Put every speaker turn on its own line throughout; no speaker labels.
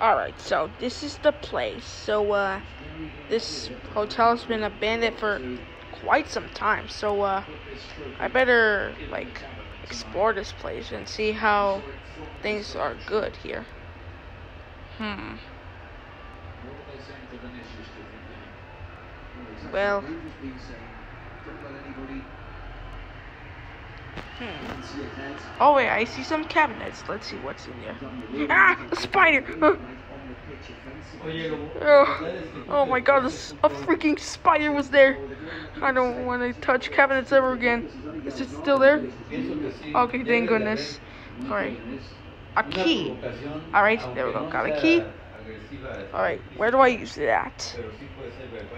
Alright, so this is the place. So, uh, this hotel has been abandoned for quite some time. So, uh, I better, like, explore this place and see how things are good here. Hmm. Well. Hmm. Oh wait, I see some cabinets. Let's see what's in there. Ah, a spider! Uh, oh, oh my god, a freaking spider was there. I don't want to touch cabinets ever again. Is it still there? Okay, thank goodness. Alright. A key. Alright, there we go. Got a key. Alright, where do I use it at?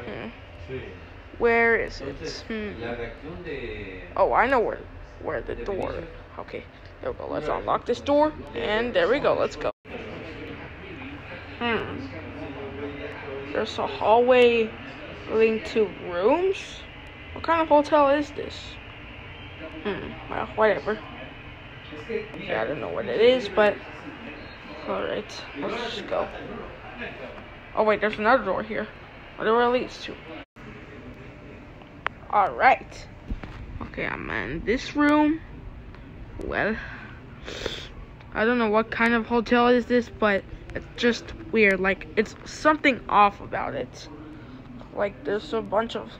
Hmm. Where is it? Hmm. Oh, I know where where the door. Okay, there we go. Let's unlock this door, and there we go. Let's go. Hmm. There's a hallway leading to rooms. What kind of hotel is this? Hmm. Well, whatever. Okay, I don't know what it is, but alright. Let's just go. Oh wait, there's another door here. Whatever it leads to. Alright. Okay, I'm in this room. Well, I don't know what kind of hotel is this, but it's just weird. Like, it's something off about it. Like, there's a bunch of,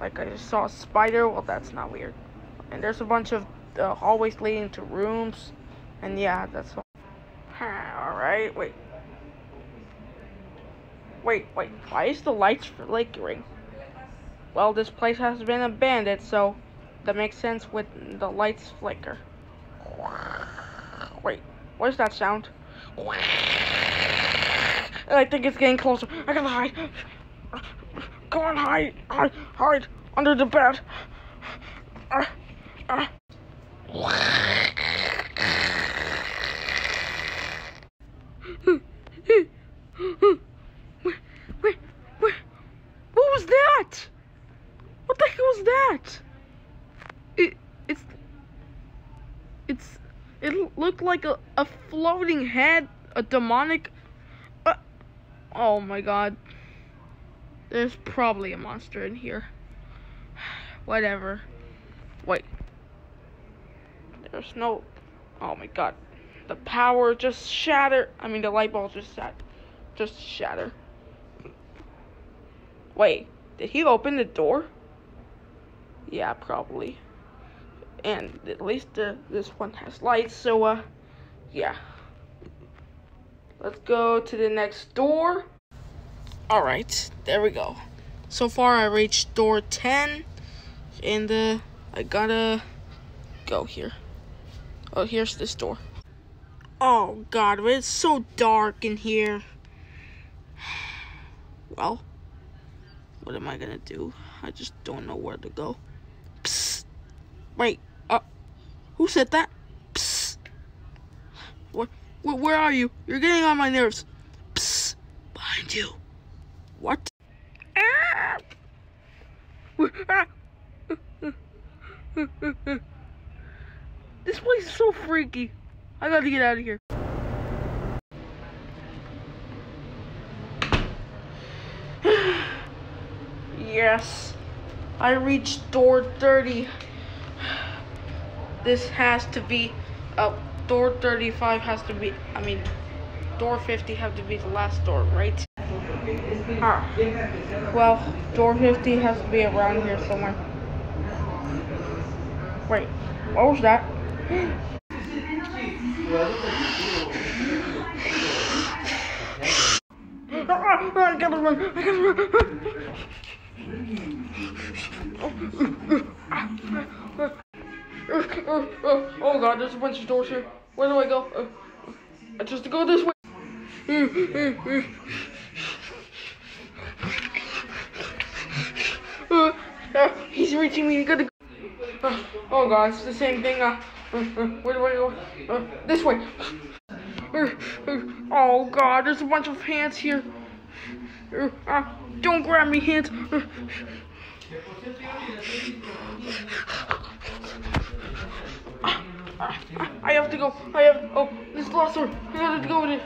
like, I just saw a spider. Well, that's not weird. And there's a bunch of uh, hallways leading to rooms. And yeah, that's all. Alright, wait. Wait, wait. Why is the lights flickering? Well, this place has been abandoned, so that makes sense with the lights flicker. Wait, where's that sound? I think it's getting closer. I gotta hide. Come on, hide, hide, hide under the bed. Uh, uh. that? It it's it's it looked like a, a floating head, a demonic. Uh, oh my god. There's probably a monster in here. Whatever. Wait. There's no. Oh my god. The power just shattered. I mean, the light bulb just sat, just shatter. Wait, did he open the door? Yeah, probably. And at least uh, this one has lights, so, uh, yeah. Let's go to the next door. Alright, there we go. So far, I reached door 10, and, uh, I gotta go here. Oh, here's this door. Oh, God, it's so dark in here. Well, what am I gonna do? I just don't know where to go. Psst. Wait, who said that? Psst. Where, where, are you? You're getting on my nerves. Psst. Behind you. What? Ah! This place is so freaky. I gotta get out of here. yes. I reached door 30. This has to be, uh, door 35 has to be, I mean, door 50 have to be the last door, right? Ah. Well, door 50 has to be around here somewhere. Wait, what was that? I gotta run, I gotta run. Oh god, there's a bunch of doors here. Where do I go? Uh, just go this way. Uh, uh, he's reaching me. Gotta go. Uh, oh god, it's the same thing. Uh, uh, uh where do I go? Uh, this way. oh god, there's a bunch of hands here. Don't grab me, hands. I have to go. I have. Oh, this last door. I have to go with it.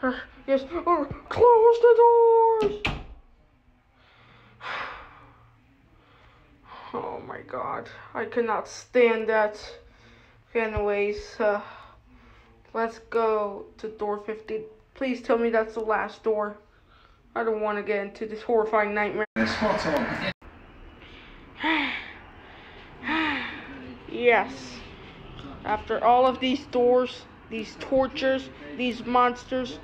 Uh, yes. Oh, close the doors. Oh my god. I cannot stand that. Anyways, uh, let's go to door 50. Please tell me that's the last door. I don't want to get into this horrifying nightmare. Yes. After all of these doors, these tortures, these monsters,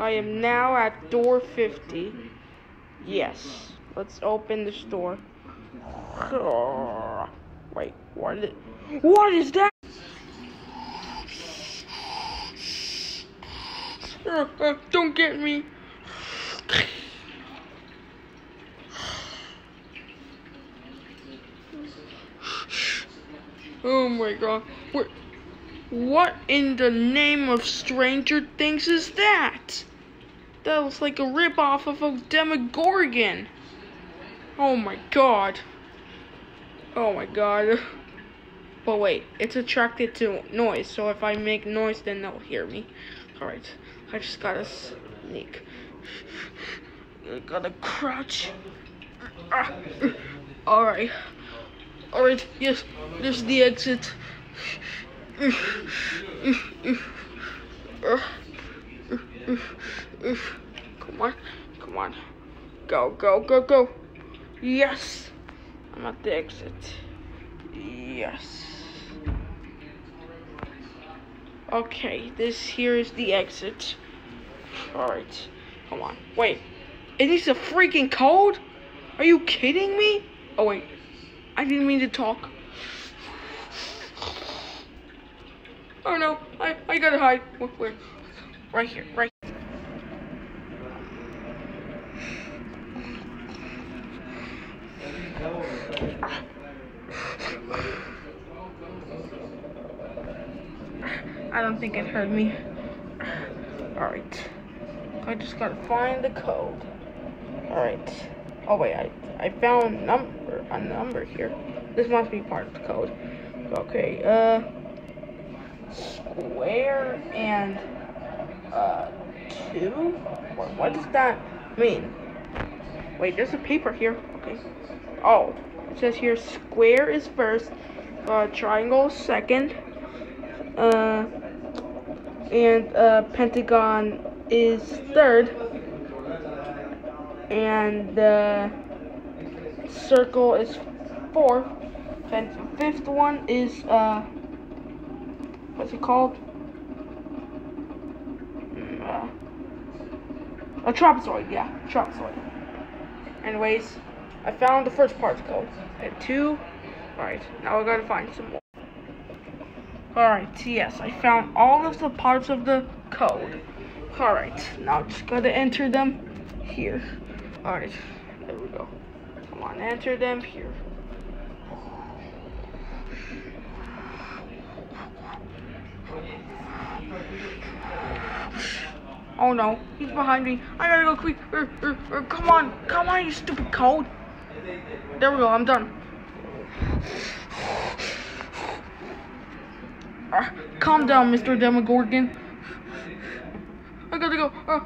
I am now at door 50. Yes. Let's open this door. Wait, what is? What is that? Don't get me. Oh my god. What, what in the name of Stranger Things is that? That looks like a ripoff of a Demogorgon. Oh my god. Oh my god. But wait, it's attracted to noise, so if I make noise, then they'll hear me. Alright, I just gotta sneak. I gotta crouch. Ah. Alright. Alright, yes, there's the exit. Come on, come on. Go, go, go, go. Yes! I'm at the exit. Yes. Okay, this here is the exit. Alright, come on. Wait, it needs a freaking code? Are you kidding me? Oh wait, I didn't mean to talk. Oh no, I, I gotta hide. Where, where? Right here, right I don't think it heard me. Alright. I just gotta find the code. Alright. Oh wait, I I found number a number here. This must be part of the code. Okay, uh square and uh two? What, what does that mean? Wait, there's a paper here. Okay. Oh, it says here square is first, uh, triangle second, uh, and uh, pentagon is third, and the circle is fourth, and fifth one is uh, what's it called? Uh, a trapezoid, yeah, trapezoid. Anyways, I found the first part code. And two. Alright, now we're gonna find some more. Alright, yes, I found all of the parts of the code. Alright, now i just gotta enter them here. Alright, there we go. Come on, enter them here. Oh no, he's behind me. I gotta go quick. Er, er, er, come on, come on, you stupid code. There we go, I'm done. Uh, calm down, Mr. Demogorgon. I gotta go. Uh,